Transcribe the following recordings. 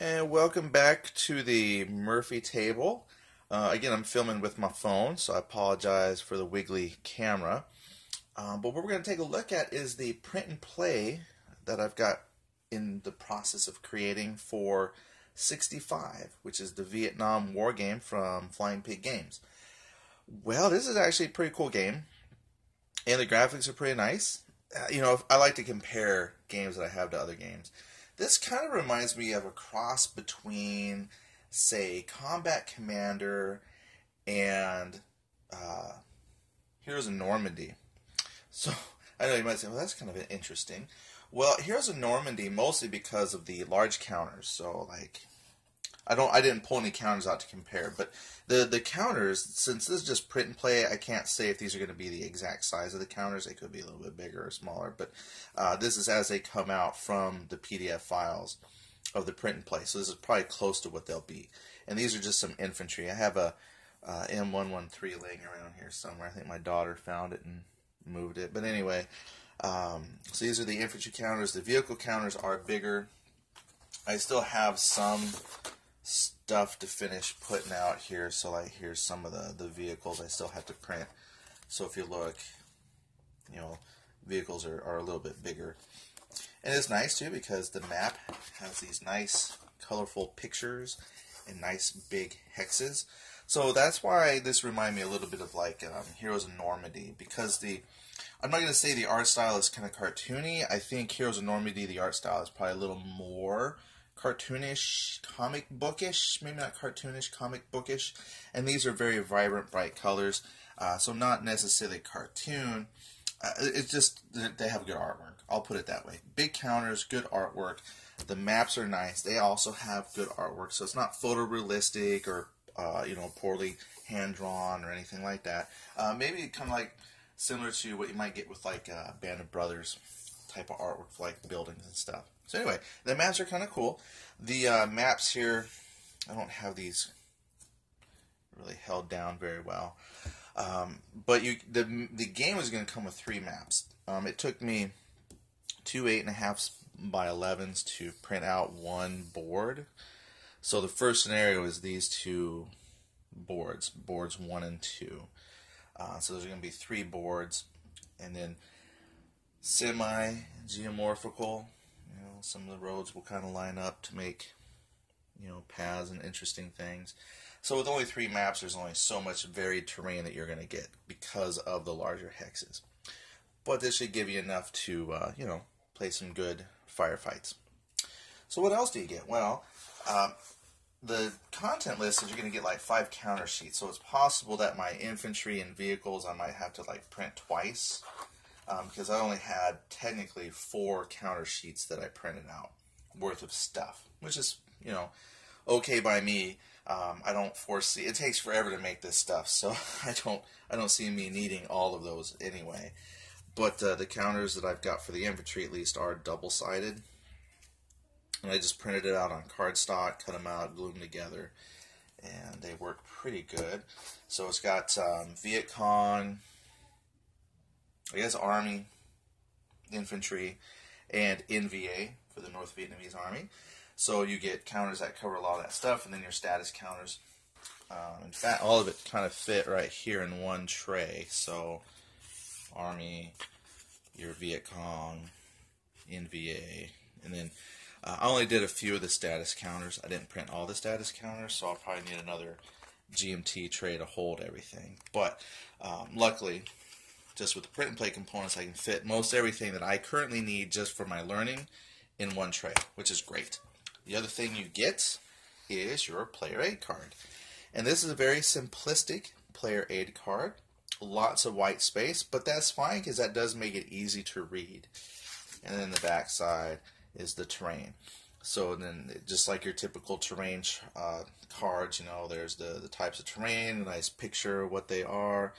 And welcome back to the Murphy table. Uh, again, I'm filming with my phone, so I apologize for the wiggly camera. Um, but what we're going to take a look at is the print and play that I've got in the process of creating for 65, which is the Vietnam War game from Flying Pig Games. Well, this is actually a pretty cool game, and the graphics are pretty nice. Uh, you know, I like to compare games that I have to other games. This kind of reminds me of a cross between, say, Combat Commander and uh, Heroes of Normandy. So I know you might say, well, that's kind of interesting. Well, Heroes of Normandy mostly because of the large counters. So like I don't I didn't pull any counters out to compare, but the the counters since this is just print and play, I can't say if these are going to be the exact size of the counters. They could be a little bit bigger or smaller, but uh, this is as they come out from the PDF files of the print and play. So this is probably close to what they'll be. And these are just some infantry. I have a uh, M113 laying around here somewhere. I think my daughter found it and moved it. But anyway, um, so these are the infantry counters. The vehicle counters are bigger. I still have some stuff to finish putting out here. So like here's some of the, the vehicles I still have to print. So if you look, you know, vehicles are, are a little bit bigger. And it's nice too because the map has these nice colorful pictures and nice big hexes. So that's why this reminded me a little bit of like um, Heroes of Normandy because the I'm not going to say the art style is kind of cartoony. I think Heroes of Normandy, the art style is probably a little more cartoonish, comic bookish, maybe not cartoonish, comic bookish. And these are very vibrant, bright colors. Uh, so not necessarily cartoon. Uh, it's just they have good artwork. I'll put it that way. Big counters, good artwork. The maps are nice. They also have good artwork. So it's not photorealistic or uh, you know poorly hand drawn or anything like that. Uh, maybe kind of like similar to what you might get with like uh, Band of Brothers type of artwork like buildings and stuff. So anyway, the maps are kind of cool. The uh, maps here, I don't have these really held down very well. Um, but you, the the game is going to come with three maps. Um, it took me two eight and a half by 11s to print out one board. So the first scenario is these two boards, boards one and two. Uh, so there's going to be three boards, and then semi-geomorphical. You know, some of the roads will kind of line up to make, you know, paths and interesting things. So with only three maps, there's only so much varied terrain that you're going to get because of the larger hexes. But this should give you enough to, uh, you know, play some good firefights. So what else do you get? Well, um, the content list is you're going to get like five counter sheets. So it's possible that my infantry and vehicles I might have to like print twice um, because I only had technically four counter sheets that I printed out worth of stuff, which is you know okay by me. Um, I don't foresee it takes forever to make this stuff, so I don't I don't see me needing all of those anyway. But uh, the counters that I've got for the infantry at least are double sided, and I just printed it out on cardstock, cut them out, glued them together, and they work pretty good. So it's got um, Viet Cong, I guess Army, Infantry, and NVA for the North Vietnamese Army. So you get counters that cover a lot of that stuff, and then your status counters. Um, in fact, all of it kind of fit right here in one tray. So Army, your Viet Cong, NVA, and then uh, I only did a few of the status counters. I didn't print all the status counters, so I'll probably need another GMT tray to hold everything. But um, luckily, just with the print and play components, I can fit most everything that I currently need just for my learning in one tray, which is great. The other thing you get is your player aid card. And this is a very simplistic player aid card. Lots of white space, but that's fine because that does make it easy to read. And then the back side is the terrain. So then, just like your typical terrain uh, cards, you know, there's the, the types of terrain, a nice picture of what they are,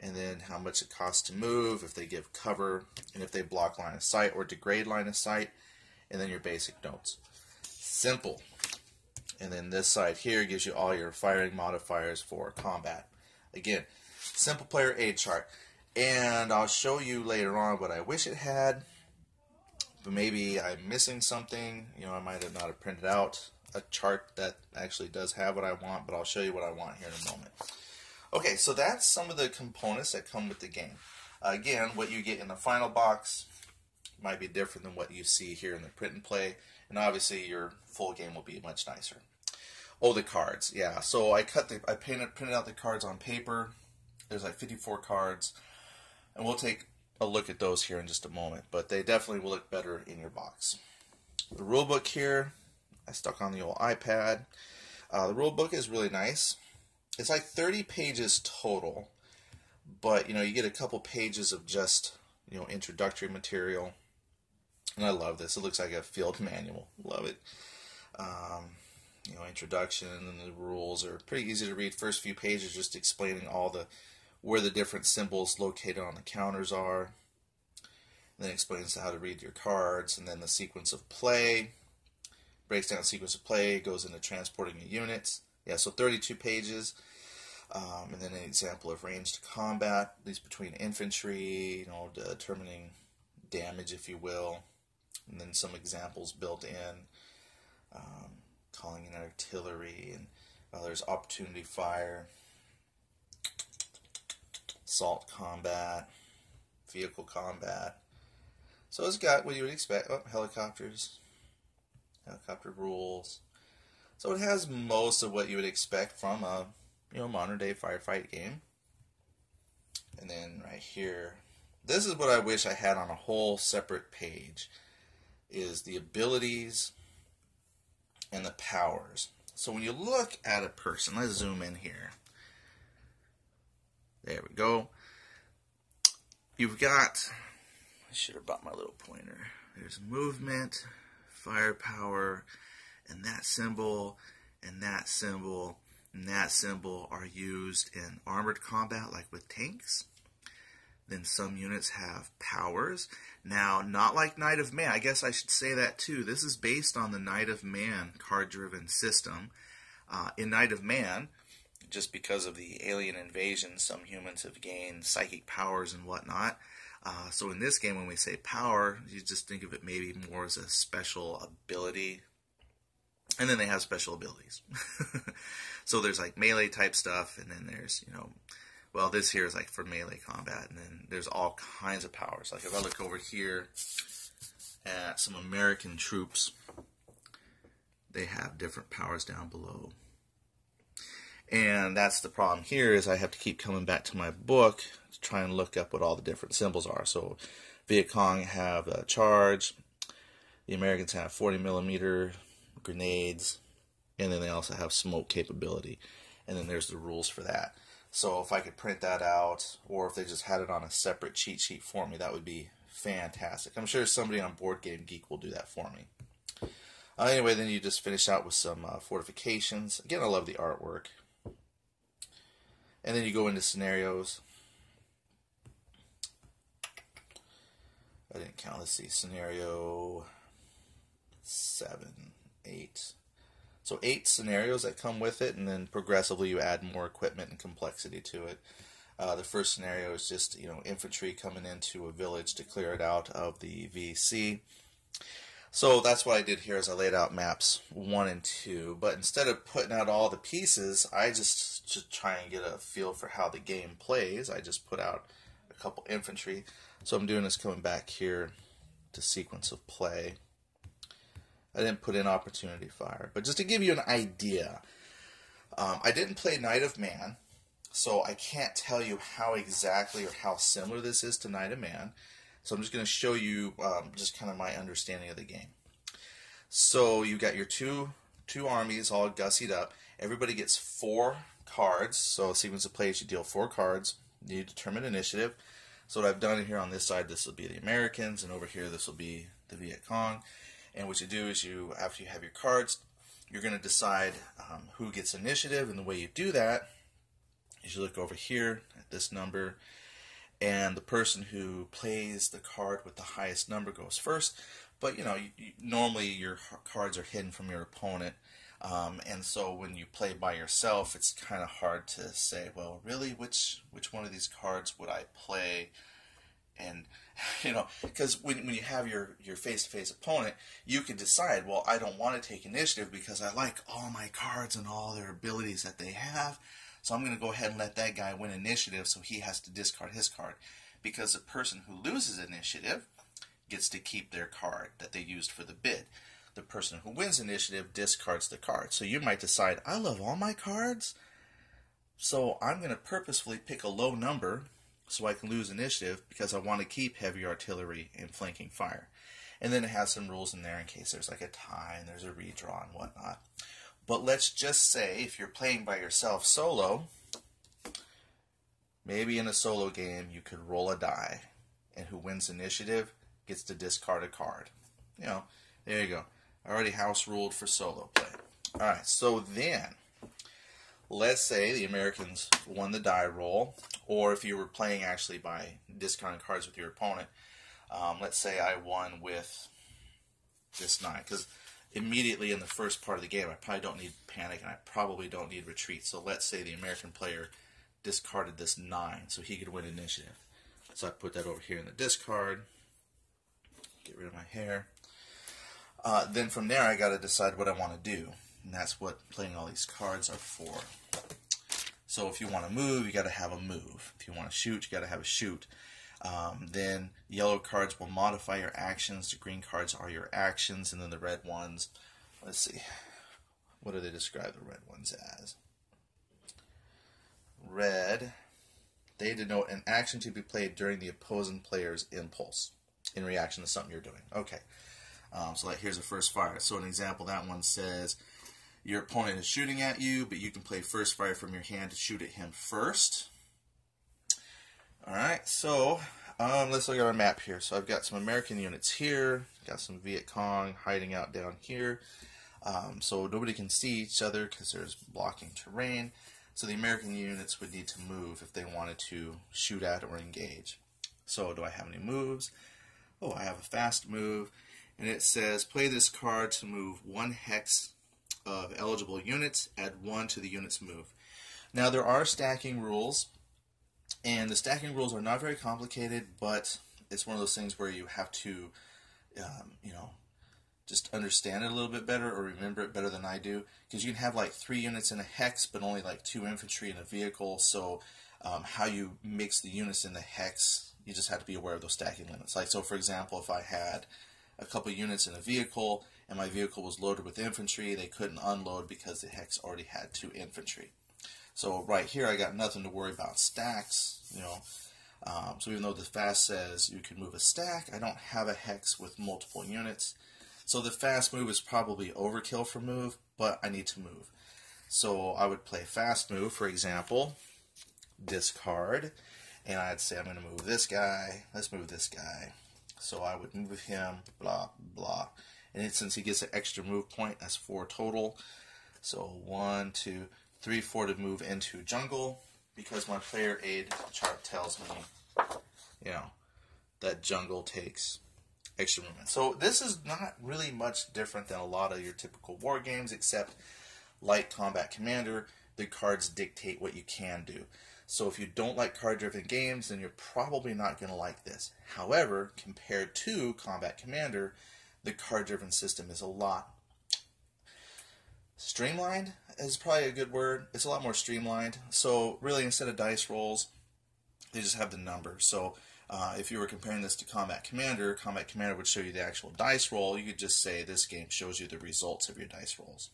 and then how much it costs to move, if they give cover, and if they block line of sight or degrade line of sight, and then your basic notes. Simple. And then this side here gives you all your firing modifiers for combat. Again, simple player aid chart. And I'll show you later on what I wish it had, but maybe I'm missing something. You know, I might have not have printed out a chart that actually does have what I want, but I'll show you what I want here in a moment. Okay, so that's some of the components that come with the game. Again, what you get in the final box might be different than what you see here in the print and play, and obviously your full game will be much nicer. Oh, the cards, yeah. So I cut the, I painted, printed out the cards on paper. There's like 54 cards, and we'll take a look at those here in just a moment. But they definitely will look better in your box. The rule book here, I stuck on the old iPad. Uh, the rule book is really nice. It's like 30 pages total, but you know you get a couple pages of just you know introductory material, and I love this. It looks like a field manual. Love it. Um, you know, introduction and the rules are pretty easy to read. First few pages just explaining all the where the different symbols located on the counters are. And then explains how to read your cards, and then the sequence of play. Breaks down the sequence of play, goes into transporting your units. Yeah, so 32 pages. Um, and then an example of ranged combat, at least between infantry, you know, determining damage, if you will. And then some examples built in. Um, calling in artillery, and uh, there's opportunity fire, assault combat, vehicle combat. So it's got what you would expect. Oh, helicopters, helicopter rules. So it has most of what you would expect from a you know modern day firefight game. And then right here, this is what I wish I had on a whole separate page is the abilities and the powers. So when you look at a person, let's zoom in here. There we go. You've got, I should have brought my little pointer. There's movement, firepower, and that symbol, and that symbol, and that symbol are used in armored combat, like with tanks. Then some units have powers. Now, not like Night of Man. I guess I should say that too. This is based on the Night of Man card-driven system. Uh, in Night of Man, just because of the alien invasion, some humans have gained psychic powers and whatnot. Uh, so in this game, when we say power, you just think of it maybe more as a special ability. And then they have special abilities. so there's like melee type stuff, and then there's, you know, well, this here is like for melee combat, and then there's all kinds of powers. Like if I look over here at some American troops, they have different powers down below. And that's the problem here is I have to keep coming back to my book to try and look up what all the different symbols are. So Viet Cong have a charge, the Americans have 40 millimeter grenades, and then they also have smoke capability. And then there's the rules for that. So if I could print that out, or if they just had it on a separate cheat sheet for me, that would be fantastic. I'm sure somebody on Board Game Geek will do that for me. Uh, anyway, then you just finish out with some uh, fortifications. Again, I love the artwork. And then you go into scenarios. I didn't count. Let's see. Scenario seven, eight, so eight scenarios that come with it, and then progressively you add more equipment and complexity to it. Uh, the first scenario is just you know infantry coming into a village to clear it out of the VC. So that's what I did here is I laid out maps one and two, but instead of putting out all the pieces, I just to try and get a feel for how the game plays, I just put out a couple infantry. So I'm doing this coming back here to sequence of play. I didn't put in Opportunity Fire. But just to give you an idea, um, I didn't play Night of Man, so I can't tell you how exactly or how similar this is to Night of Man. So I'm just going to show you um, just kind of my understanding of the game. So you've got your two two armies all gussied up. Everybody gets four cards. So a sequence of plays, you deal four cards. You determine initiative. So what I've done here on this side, this will be the Americans, and over here this will be the Viet Cong. And what you do is you, after you have your cards, you're going to decide um, who gets initiative. And the way you do that is you look over here at this number, and the person who plays the card with the highest number goes first. But you know, you, you, normally your cards are hidden from your opponent, um, and so when you play by yourself, it's kind of hard to say, well, really, which which one of these cards would I play? And you know because when, when you have your your face-to-face opponent you can decide well i don't want to take initiative because i like all my cards and all their abilities that they have so i'm going to go ahead and let that guy win initiative so he has to discard his card. Because the person who loses initiative gets to keep their card that they used for the bid. The person who wins initiative discards the card. So you might decide i love all my cards so i'm going to purposefully pick a low number so I can lose initiative because I want to keep heavy artillery and flanking fire. And then it has some rules in there in case there's like a tie and there's a redraw and whatnot. But let's just say if you're playing by yourself solo, maybe in a solo game you could roll a die, and who wins initiative gets to discard a card. You know, there you go. I Already house ruled for solo play. Alright, so then let's say the Americans won the die roll, or if you were playing actually by discounting cards with your opponent, um, let's say I won with this nine, because immediately in the first part of the game, I probably don't need panic and I probably don't need retreat. So let's say the American player discarded this nine, so he could win initiative. So I put that over here in the discard. Get rid of my hair. Uh, then from there, I got to decide what I want to do. And that's what playing all these cards are for. So if you want to move, you got to have a move. If you want to shoot, you got to have a shoot. Um, then yellow cards will modify your actions. The green cards are your actions, and then the red ones. Let's see, what do they describe the red ones as? Red, they denote an action to be played during the opposing player's impulse in reaction to something you're doing. Okay, um, so like here's the first fire. So an example, that one says your opponent is shooting at you, but you can play first fire from your hand to shoot at him first. Alright, so um, let's look at our map here. So I've got some American units here, got some Viet Cong hiding out down here. Um, so nobody can see each other because there's blocking terrain. So the American units would need to move if they wanted to shoot at or engage. So do I have any moves? Oh, I have a fast move. And it says play this card to move one hex of eligible units, add 1 to the unit's move. Now there are stacking rules, and the stacking rules are not very complicated, but it's one of those things where you have to, um, you know, just understand it a little bit better or remember it better than I do. Because you can have like three units in a hex, but only like two infantry in a vehicle. So um, how you mix the units in the hex, you just have to be aware of those stacking limits. Like so, for example, if I had a couple units in a vehicle and my vehicle was loaded with infantry, they couldn't unload because the hex already had two infantry. So right here, I got nothing to worry about stacks, you know. Um, so even though the fast says you can move a stack, I don't have a hex with multiple units. So the fast move is probably overkill for move, but I need to move. So I would play fast move, for example, discard, and I'd say I'm going to move this guy, let's move this guy. So I would move him, blah, blah. And since he gets an extra move point, that's four total. So one, two, three, four to move into jungle. Because my player aid chart tells me, you know, that jungle takes extra movement. So this is not really much different than a lot of your typical war games, except like Combat Commander, the cards dictate what you can do. So if you don't like card-driven games, then you're probably not going to like this. However, compared to Combat Commander, the card-driven system is a lot streamlined is probably a good word. It's a lot more streamlined. So really, instead of dice rolls, they just have the number. So uh, if you were comparing this to Combat Commander, Combat Commander would show you the actual dice roll. You could just say this game shows you the results of your dice rolls.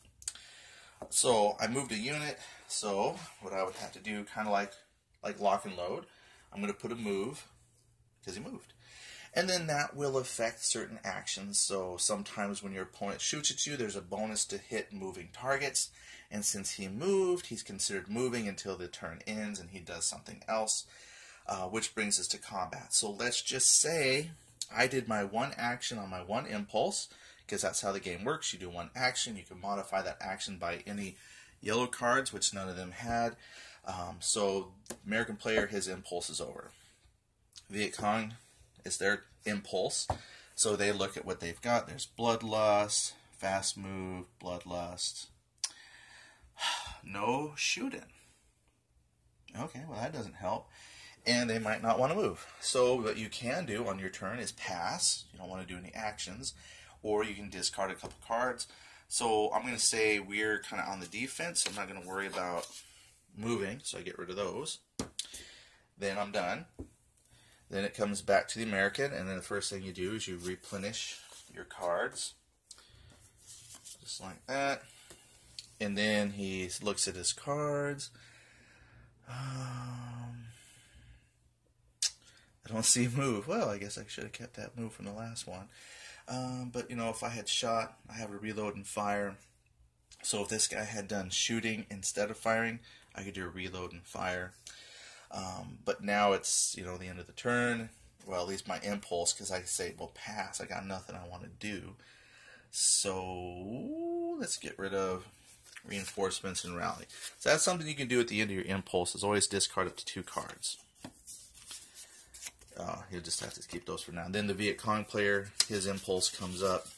So I moved a unit. So what I would have to do, kind of like like lock and load, I'm going to put a move because he moved and then that will affect certain actions. So sometimes when your opponent shoots at you, there's a bonus to hit moving targets, and since he moved, he's considered moving until the turn ends and he does something else, uh, which brings us to combat. So let's just say I did my one action on my one impulse, because that's how the game works. You do one action, you can modify that action by any yellow cards, which none of them had. Um, so American player, his impulse is over. Viet Cong is their impulse. So they look at what they've got. There's bloodlust, fast move, bloodlust. No shooting. Okay, well that doesn't help. and they might not want to move. So what you can do on your turn is pass. You don't want to do any actions, or you can discard a couple cards. So I'm going to say we're kind of on the defense. I'm not going to worry about moving, so I get rid of those. Then I'm done. Then it comes back to the American, and then the first thing you do is you replenish your cards. Just like that. And then he looks at his cards. Um, I don't see a move. Well, I guess I should have kept that move from the last one. Um, but, you know, if I had shot, I have a reload and fire. So if this guy had done shooting instead of firing, I could do a reload and fire. Um, but now it's, you know, the end of the turn. Well, at least my impulse, because I say, well, pass. I got nothing I want to do. So let's get rid of reinforcements and rally. So that's something you can do at the end of your impulse is always discard up to two cards. Uh, you'll just have to keep those for now. Then the Viet Cong player, his impulse comes up.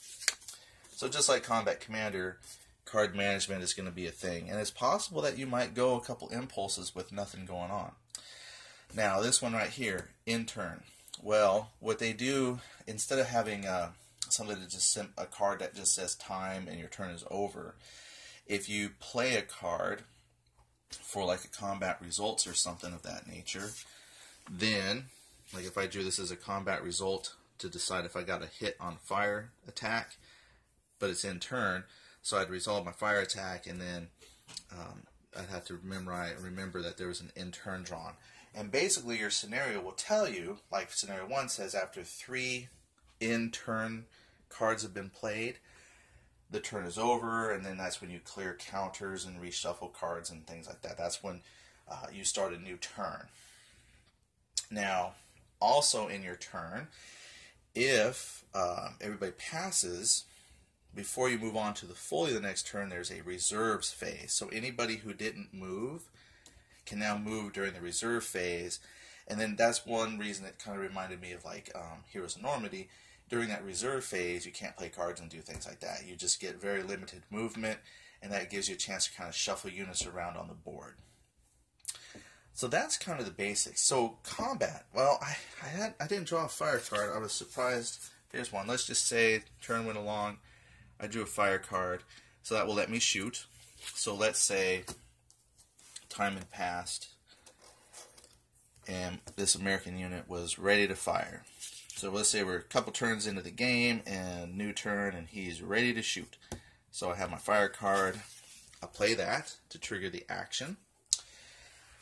So just like Combat Commander, card management is going to be a thing. And it's possible that you might go a couple impulses with nothing going on. Now, this one right here, in turn. Well, what they do, instead of having uh, that just a card that just says time and your turn is over, if you play a card for like a combat results or something of that nature, then like if I drew this as a combat result to decide if I got a hit on fire attack, but it's in turn, so I'd resolve my fire attack and then um, I'd have to memorize, remember that there was an in turn drawn. And basically your scenario will tell you, like scenario one says, after three in turn cards have been played, the turn is over, and then that's when you clear counters and reshuffle cards and things like that. That's when uh, you start a new turn. Now, also in your turn, if uh, everybody passes, before you move on to the fully the next turn, there's a reserves phase. So anybody who didn't move can now move during the reserve phase. And then that's one reason it kind of reminded me of like um, Heroes of Normandy. During that reserve phase, you can't play cards and do things like that. You just get very limited movement, and that gives you a chance to kind of shuffle units around on the board. So that's kind of the basics. So combat. Well, I, I had I didn't draw a fire card. I was surprised. There's one. Let's just say turn went along. I drew a fire card, so that will let me shoot. So let's say time had passed, and this American unit was ready to fire. So let's say we're a couple turns into the game, and new turn, and he's ready to shoot. So I have my fire card. I play that to trigger the action.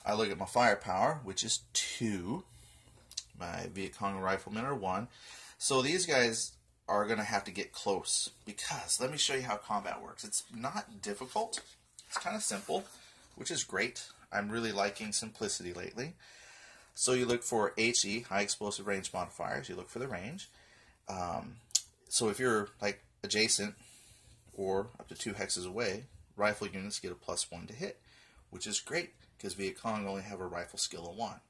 I look at my firepower, which is 2. My Viet Cong riflemen are 1. So these guys are going to have to get close because let me show you how combat works. It's not difficult. It's kind of simple, which is great. I'm really liking simplicity lately. So you look for HE, high explosive range modifiers. You look for the range. Um, so if you're like adjacent or up to two hexes away, rifle units get a plus one to hit, which is great because Viet Cong only have a rifle skill of one.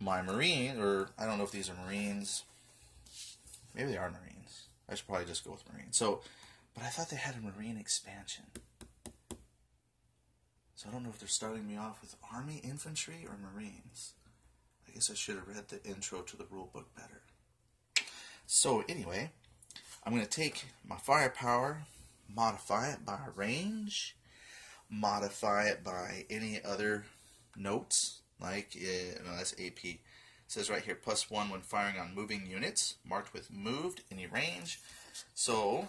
My Marine, or I don't know if these are Marines, maybe they are Marines. I should probably just go with Marine. So, but I thought they had a Marine expansion. So I don't know if they're starting me off with Army, Infantry, or Marines. I guess I should have read the intro to the rule book better. So anyway, I'm going to take my firepower, modify it by range, modify it by any other notes, like, uh, no, that's AP. It says right here, plus one when firing on moving units, marked with moved, any range. So,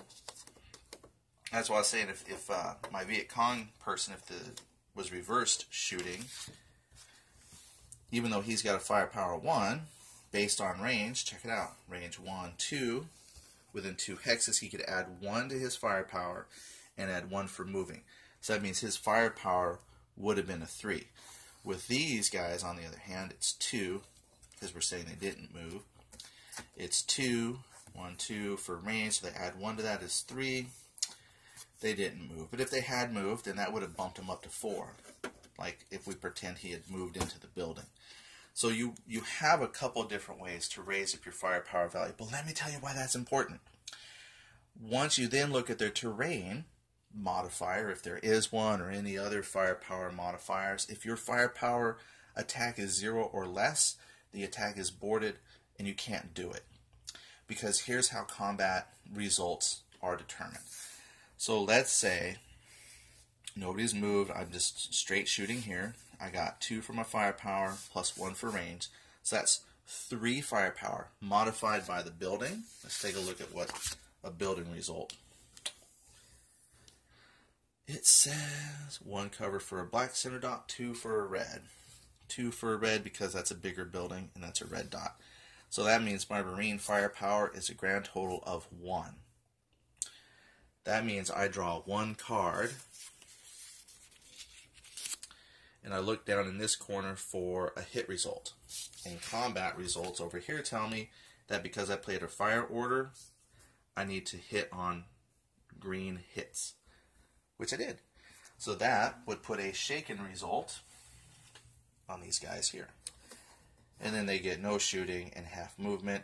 that's why I was saying if, if uh, my Viet Cong person, if the was reversed shooting, even though he's got a firepower 1, based on range, check it out, range 1, 2, within 2 hexes he could add 1 to his firepower and add 1 for moving. So that means his firepower would have been a 3. With these guys, on the other hand, it's 2, because we're saying they didn't move. It's 2, 1, 2 for range, so they add 1 to that is 3. They didn't move. But if they had moved, then that would have bumped him up to 4. Like if we pretend he had moved into the building. So you, you have a couple different ways to raise up your firepower value. But let me tell you why that's important. Once you then look at their terrain, modifier, if there is one, or any other firepower modifiers. If your firepower attack is zero or less, the attack is boarded and you can't do it. Because here's how combat results are determined. So let's say nobody's moved, I'm just straight shooting here. I got two for my firepower plus one for range. So that's three firepower modified by the building. Let's take a look at what a building result. It says one cover for a black center dot, two for a red. Two for a red because that's a bigger building and that's a red dot. So that means my marine firepower is a grand total of one. That means I draw one card and I look down in this corner for a hit result. And combat results over here tell me that because I played a fire order, I need to hit on green hits, which I did. So that would put a shaken result on these guys here. And then they get no shooting and half movement.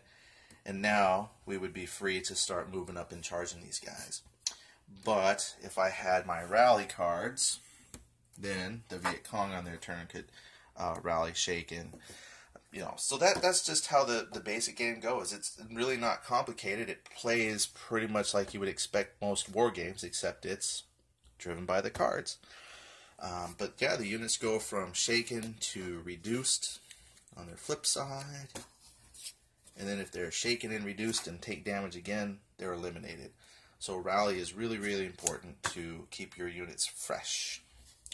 And now we would be free to start moving up and charging these guys. But if I had my rally cards, then the Viet Cong on their turn could uh, rally, shaken. You know, so that that's just how the, the basic game goes. It's really not complicated. It plays pretty much like you would expect most war games, except it's driven by the cards. Um, but yeah, the units go from shaken to reduced on their flip side. And then if they're shaken and reduced and take damage again, they're eliminated. So rally is really, really important to keep your units fresh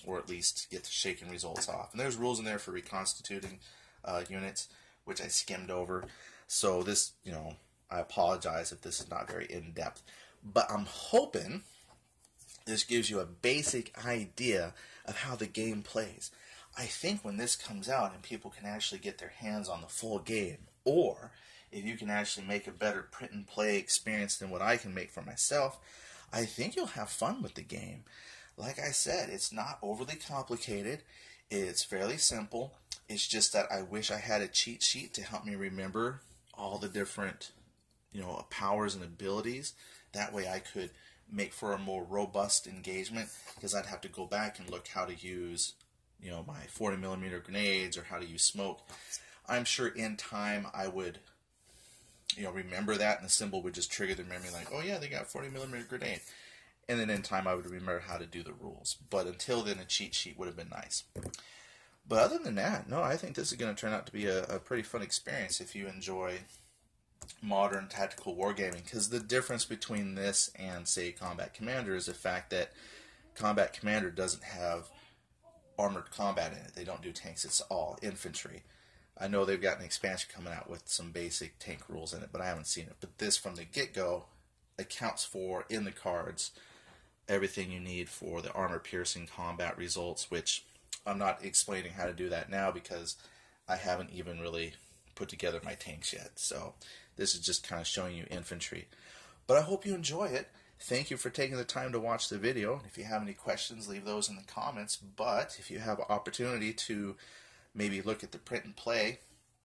or at least get the shaken results off. And there's rules in there for reconstituting uh, units, which I skimmed over. So this, you know, I apologize if this is not very in-depth. But I'm hoping this gives you a basic idea of how the game plays. I think when this comes out and people can actually get their hands on the full game, or if you can actually make a better print and play experience than what I can make for myself, I think you'll have fun with the game like I said, it's not overly complicated. It's fairly simple. It's just that I wish I had a cheat sheet to help me remember all the different, you know, powers and abilities. That way I could make for a more robust engagement because I'd have to go back and look how to use, you know, my 40 millimeter grenades or how to use smoke. I'm sure in time I would, you know, remember that and the symbol would just trigger the memory like, oh yeah, they got 40 millimeter grenade and then in time I would remember how to do the rules. But until then, a cheat sheet would have been nice. But other than that, no, I think this is going to turn out to be a, a pretty fun experience if you enjoy modern tactical wargaming. Because the difference between this and, say, Combat Commander is the fact that Combat Commander doesn't have armored combat in it. They don't do tanks, it's all infantry. I know they've got an expansion coming out with some basic tank rules in it, but I haven't seen it. But this, from the get go, accounts for in the cards everything you need for the armor piercing combat results, which I'm not explaining how to do that now because I haven't even really put together my tanks yet. So this is just kind of showing you infantry. But I hope you enjoy it. Thank you for taking the time to watch the video. If you have any questions, leave those in the comments. But if you have opportunity to maybe look at the print and play